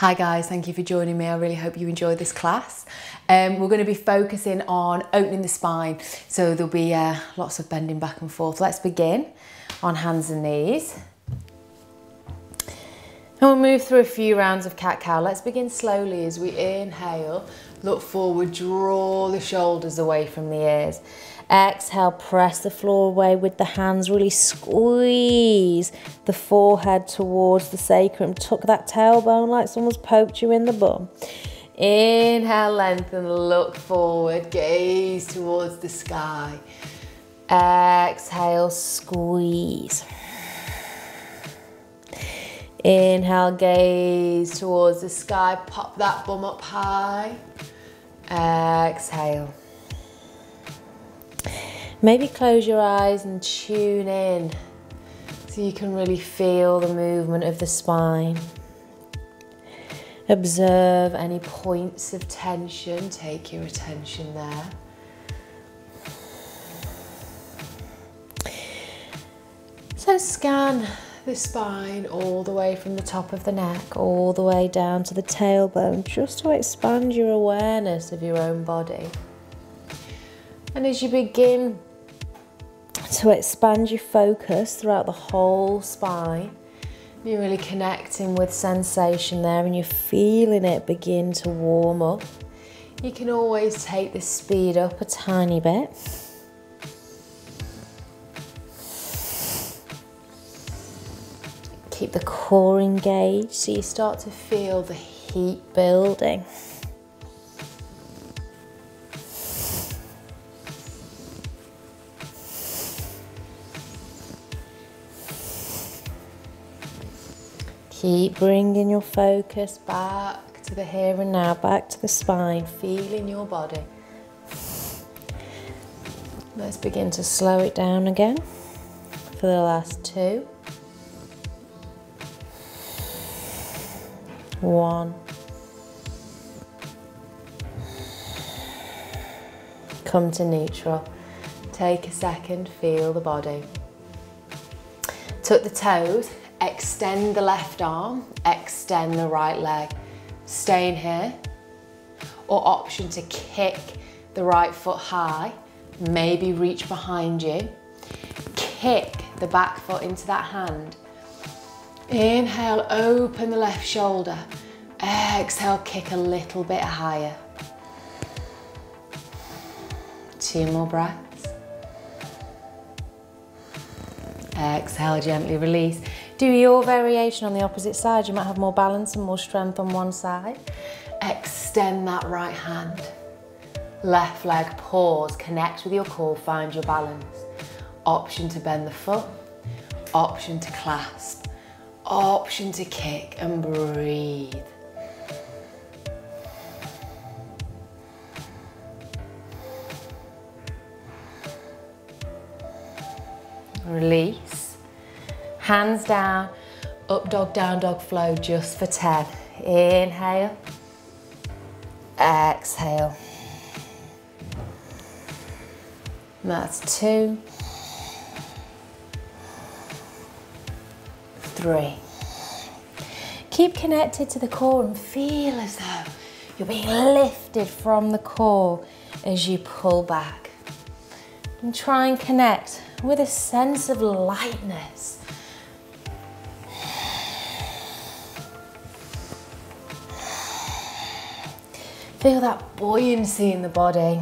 Hi guys, thank you for joining me. I really hope you enjoyed this class. Um, we're going to be focusing on opening the spine, so there'll be uh, lots of bending back and forth. Let's begin on hands and knees. And we'll move through a few rounds of cat-cow. Let's begin slowly as we inhale, look forward, draw the shoulders away from the ears. Exhale, press the floor away with the hands, really squeeze the forehead towards the sacrum. Tuck that tailbone like someone's poked you in the bum. Inhale, lengthen, look forward, gaze towards the sky. Exhale, squeeze. Inhale, gaze towards the sky, pop that bum up high. Exhale. Maybe close your eyes and tune in so you can really feel the movement of the spine. Observe any points of tension, take your attention there. So scan the spine all the way from the top of the neck, all the way down to the tailbone, just to expand your awareness of your own body. And as you begin to expand your focus throughout the whole spine, you're really connecting with sensation there and you're feeling it begin to warm up. You can always take the speed up a tiny bit. Keep the core engaged so you start to feel the heat building. Keep bringing your focus back to the here and now, back to the spine, feeling your body. Let's begin to slow it down again for the last two. One. Come to neutral. Take a second, feel the body. Tuck the toes, extend the left arm, extend the right leg. Stay in here. Or option to kick the right foot high, maybe reach behind you. Kick the back foot into that hand Inhale, open the left shoulder. Exhale, kick a little bit higher. Two more breaths. Exhale, gently release. Do your variation on the opposite side. You might have more balance and more strength on one side. Extend that right hand. Left leg, pause, connect with your core, find your balance. Option to bend the foot, option to clasp option to kick and breathe. Release. Hands down, up dog, down dog flow just for 10. Inhale. Exhale. That's two. three. Keep connected to the core and feel as though you're being lifted from the core as you pull back. And try and connect with a sense of lightness. Feel that buoyancy in the body.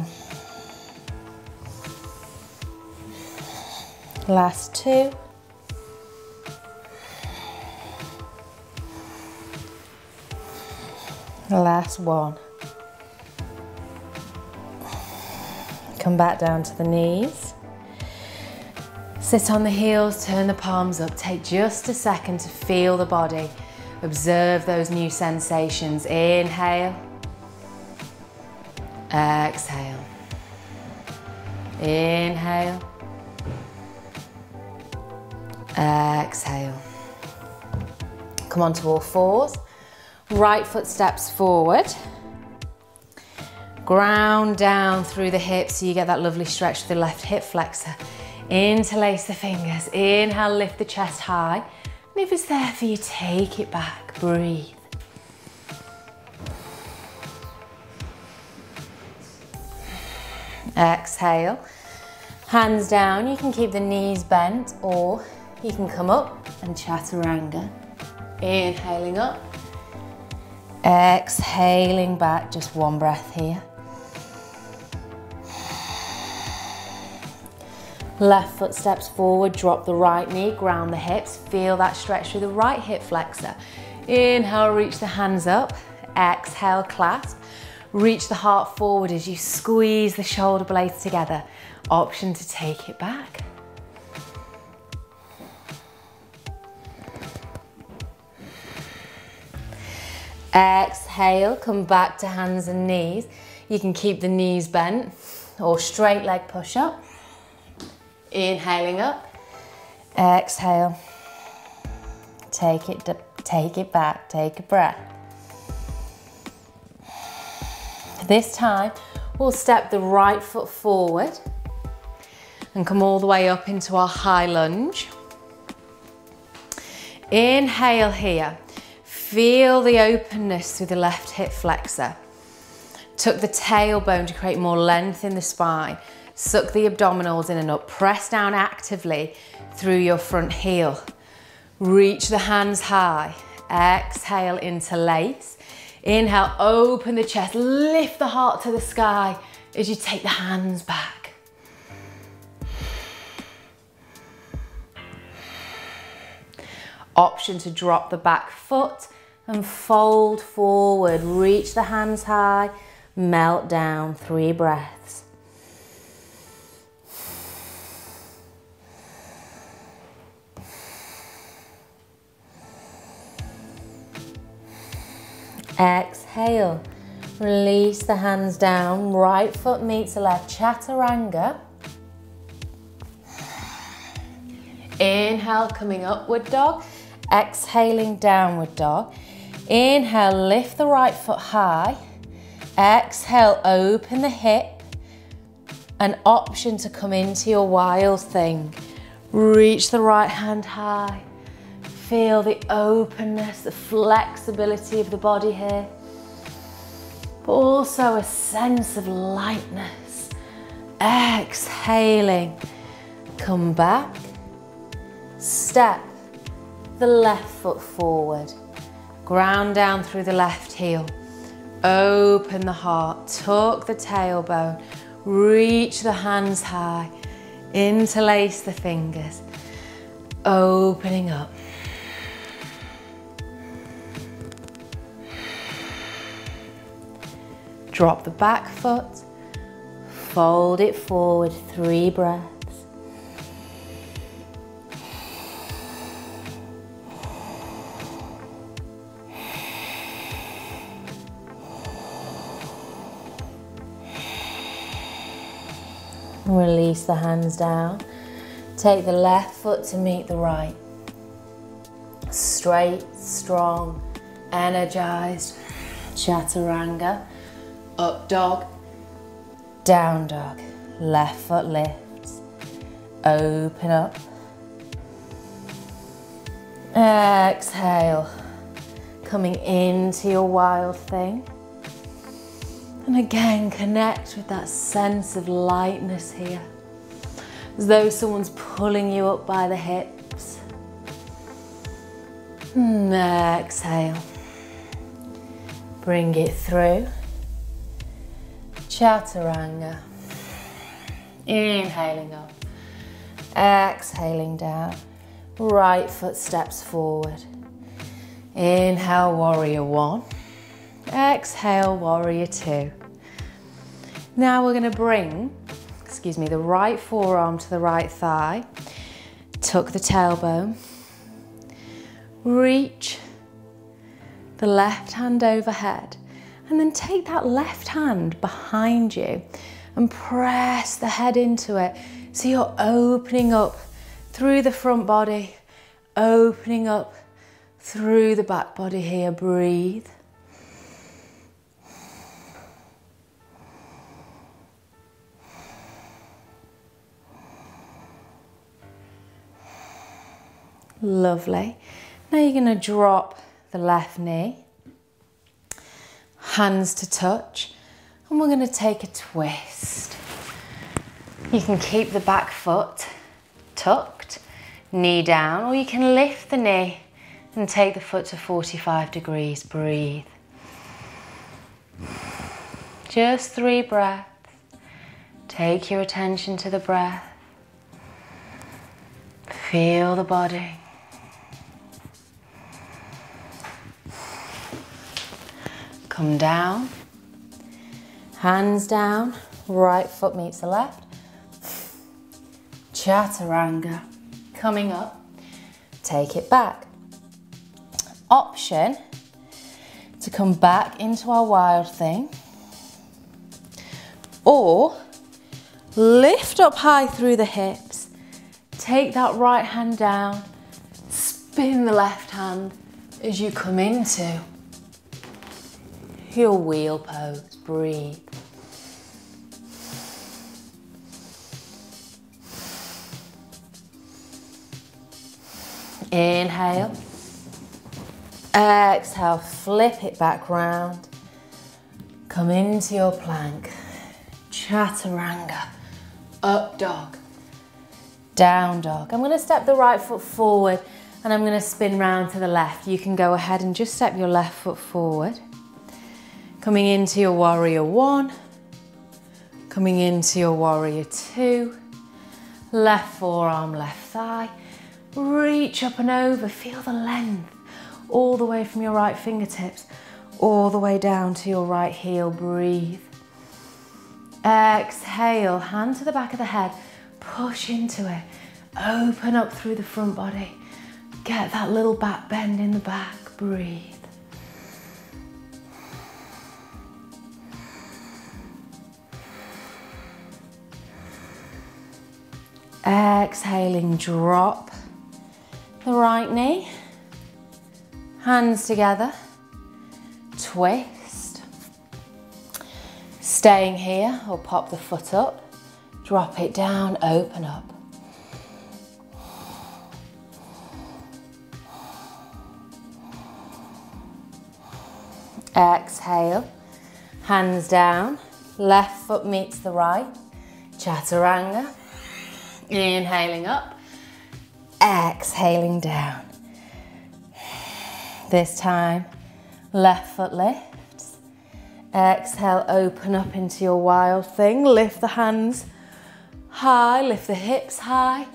Last two. Last one. Come back down to the knees. Sit on the heels, turn the palms up. Take just a second to feel the body. Observe those new sensations. Inhale. Exhale. Inhale. Exhale. Come on to all fours. Right foot steps forward. Ground down through the hips so you get that lovely stretch to the left hip flexor. Interlace the fingers. Inhale, lift the chest high. And if it's there for you, take it back. Breathe. Exhale. Hands down, you can keep the knees bent or you can come up and chaturanga. Inhaling up. Exhaling back, just one breath here. Left foot steps forward, drop the right knee, ground the hips, feel that stretch through the right hip flexor. Inhale, reach the hands up. Exhale, clasp. Reach the heart forward as you squeeze the shoulder blades together. Option to take it back. Exhale, come back to hands and knees. You can keep the knees bent or straight leg push up. Inhaling up. Exhale. Take it, take it back, take a breath. This time, we'll step the right foot forward and come all the way up into our high lunge. Inhale here. Feel the openness through the left hip flexor. Tuck the tailbone to create more length in the spine. Suck the abdominals in and up. Press down actively through your front heel. Reach the hands high. Exhale, interlace. Inhale, open the chest. Lift the heart to the sky as you take the hands back. Option to drop the back foot and fold forward. Reach the hands high, melt down, three breaths. Exhale, release the hands down, right foot meets the left, chaturanga. Inhale, coming upward dog. Exhaling, downward dog. Inhale, lift the right foot high. Exhale, open the hip. An option to come into your wild thing. Reach the right hand high. Feel the openness, the flexibility of the body here. But also a sense of lightness. Exhaling. Come back. Step the left foot forward. Ground down through the left heel. Open the heart, tuck the tailbone, reach the hands high, interlace the fingers, opening up. Drop the back foot, fold it forward, three breaths. Release the hands down. Take the left foot to meet the right. Straight, strong, energized. Chaturanga. Up dog. Down dog. Left foot lifts. Open up. Exhale. Coming into your wild thing. And again, connect with that sense of lightness here. As though someone's pulling you up by the hips. And exhale. Bring it through. Chaturanga. Inhaling up. Exhaling down. Right foot steps forward. Inhale, warrior one. Exhale, warrior two. Now we're gonna bring, excuse me, the right forearm to the right thigh, tuck the tailbone, reach the left hand overhead, and then take that left hand behind you and press the head into it. So you're opening up through the front body, opening up through the back body here. Breathe. Lovely. Now you're going to drop the left knee, hands to touch, and we're going to take a twist. You can keep the back foot tucked, knee down, or you can lift the knee and take the foot to 45 degrees. Breathe. Just three breaths. Take your attention to the breath. Feel the body. Come down. Hands down. Right foot meets the left. Chaturanga. Coming up. Take it back. Option to come back into our wild thing. Or lift up high through the hips. Take that right hand down. Spin the left hand as you come into your wheel pose. Breathe. Inhale. Exhale, flip it back round. Come into your plank. Chaturanga. Up dog. Down dog. I'm going to step the right foot forward and I'm going to spin round to the left. You can go ahead and just step your left foot forward. Coming into your warrior one. Coming into your warrior two. Left forearm, left thigh. Reach up and over. Feel the length all the way from your right fingertips, all the way down to your right heel. Breathe. Exhale, hand to the back of the head, push into it. Open up through the front body. Get that little back bend in the back. Breathe. Exhaling, drop the right knee. Hands together, twist. Staying here, or pop the foot up, drop it down, open up. Exhale, hands down, left foot meets the right, chaturanga. Inhaling up, exhaling down. This time, left foot lifts. Exhale, open up into your wild thing. Lift the hands high, lift the hips high.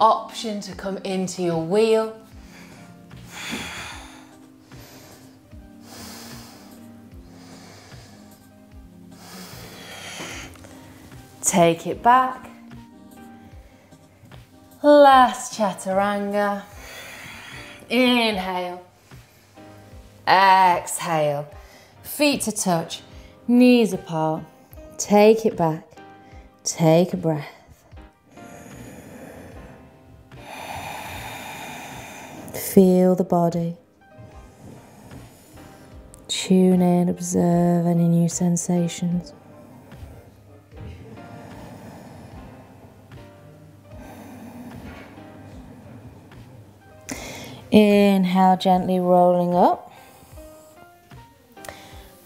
Option to come into your wheel. Take it back. Last chaturanga. Inhale. Exhale. Feet to touch, knees apart. Take it back. Take a breath. Feel the body. Tune in, observe any new sensations. Inhale, gently rolling up.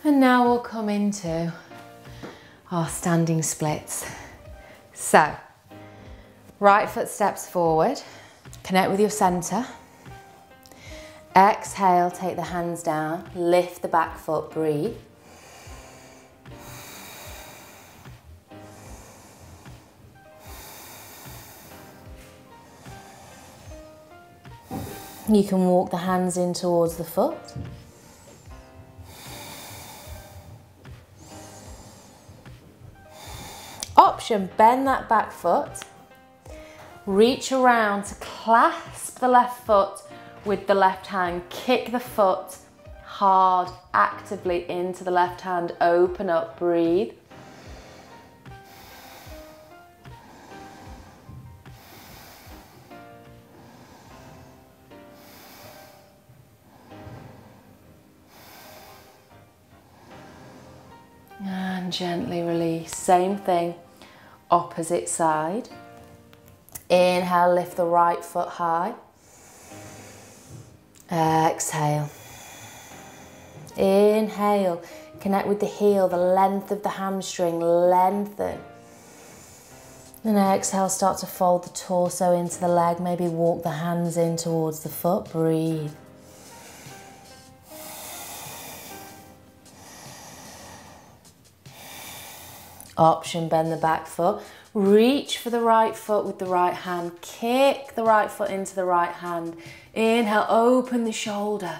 And now we'll come into our standing splits. So, right foot steps forward, connect with your center. Exhale, take the hands down, lift the back foot, breathe. You can walk the hands in towards the foot. option, bend that back foot, reach around to clasp the left foot with the left hand, kick the foot hard, actively into the left hand, open up, breathe. Gently release, same thing opposite side. Inhale, lift the right foot high. Exhale. Inhale, connect with the heel, the length of the hamstring, lengthen. And exhale, start to fold the torso into the leg. Maybe walk the hands in towards the foot. Breathe. Option, bend the back foot. Reach for the right foot with the right hand. Kick the right foot into the right hand. Inhale, open the shoulder.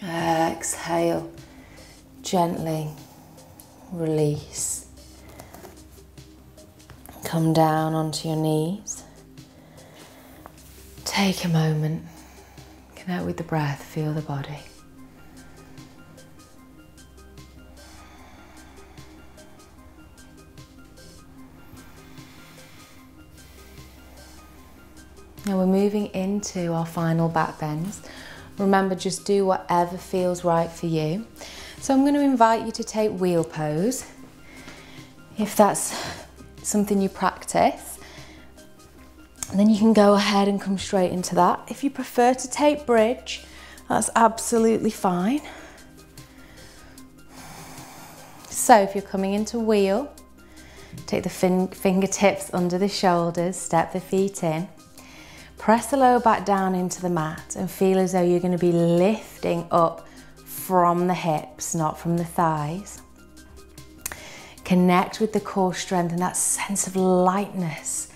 Exhale, gently release. Come down onto your knees. Take a moment, connect with the breath, feel the body. Now we're moving into our final back bends. Remember, just do whatever feels right for you. So I'm going to invite you to take wheel pose. If that's something you practice, And then you can go ahead and come straight into that. If you prefer to take bridge, that's absolutely fine. So if you're coming into wheel, take the fin fingertips under the shoulders, step the feet in. Press the lower back down into the mat and feel as though you're going to be lifting up from the hips, not from the thighs. Connect with the core strength and that sense of lightness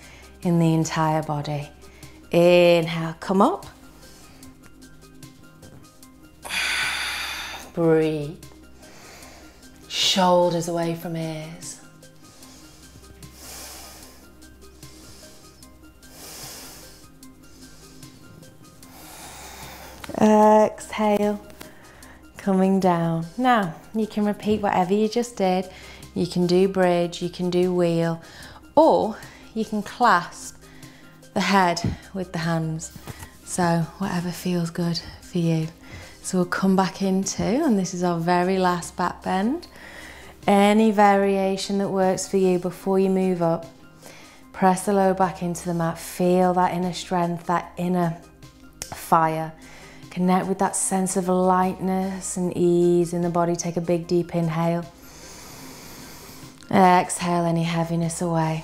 in the entire body. Inhale, come up. Breathe. Shoulders away from ears. Exhale, coming down. Now, you can repeat whatever you just did. You can do bridge, you can do wheel, or you can clasp the head with the hands. So, whatever feels good for you. So, we'll come back into, and this is our very last back bend. Any variation that works for you before you move up. Press the lower back into the mat. Feel that inner strength, that inner fire. Connect with that sense of lightness and ease in the body. Take a big deep inhale. Exhale any heaviness away.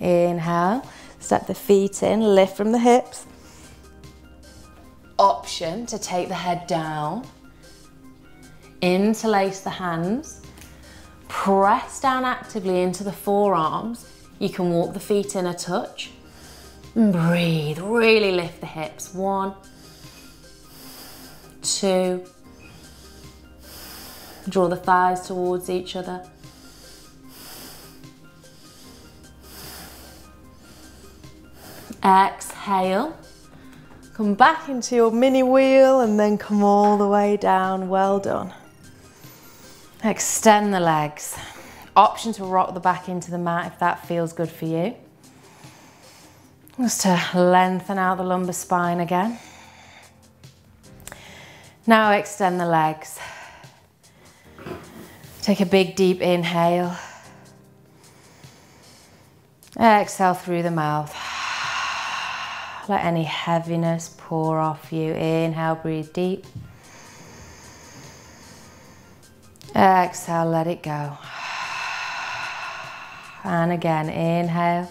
Inhale, step the feet in, lift from the hips. Option to take the head down. Interlace the hands. Press down actively into the forearms. You can walk the feet in a touch. Breathe, really lift the hips. One, two. Draw the thighs towards each other. Exhale. Come back into your mini wheel and then come all the way down. Well done. Extend the legs. Option to rock the back into the mat if that feels good for you. Just to lengthen out the lumbar spine again. Now extend the legs. Take a big deep inhale. Exhale through the mouth. Let any heaviness pour off you. Inhale, breathe deep. Exhale, let it go. And again, inhale.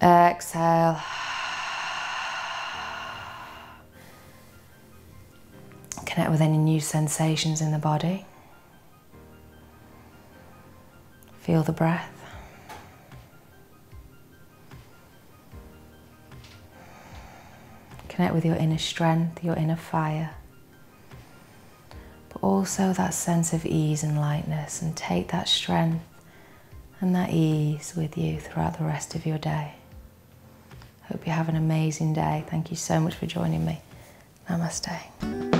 Exhale. Connect with any new sensations in the body. Feel the breath. Connect with your inner strength, your inner fire. But also that sense of ease and lightness, and take that strength and that ease with you throughout the rest of your day. Hope you have an amazing day. Thank you so much for joining me. Namaste.